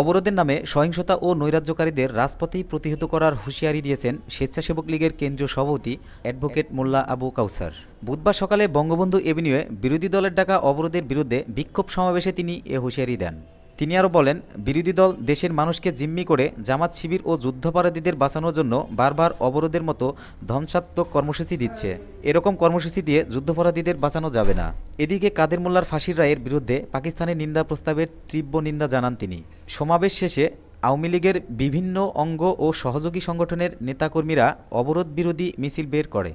অবরোধের নামে সহিংসতা ও নৈরাজ্যকারীদের রাজপথেই প্রতিহত করার হুঁশিয়ারি দিয়েছেন স্বেচ্ছাসেবক লীগের কেন্দ্রীয় সভাপতি অ্যাডভোকেট মোল্লা আবু কাউসার। বুধবার সকালে বঙ্গবন্ধু এভিনিউয়ে বিরোধী দলের ডাকা অবরোধের বিরুদ্ধে বিক্ষোভ সমাবেশে তিনি এ হুঁশিয়ারি দেন। তিনি আরও বলেন, বিরোধী দল দেশের মানুষকে জিম্মি করে জামাত শিবির ও যুদ্ধাপরাধীদের বাঁচানোর জন্য বারবার অবরোধের মতো ধ্বংসাত্মক কর্মসূচি দিচ্ছে। এরকম কর্মসূচি দিয়ে যুদ্ধাপরাধীদের বাঁচানো যাবে না। এদিকে কাদের মোল্লার ফাঁসির রায়ের বিরুদ্ধে পাকিস্তানের নিন্দা প্রস্তাবের তীব্র নিন্দা জানান তিনি। সমাবেশ শেষে আওয়ামী লীগের বিভিন্ন অঙ্গ ও সহযোগী সংগঠনের নেতাকর্মীরা অবরোধ বিরোধী মিছিল বের করে।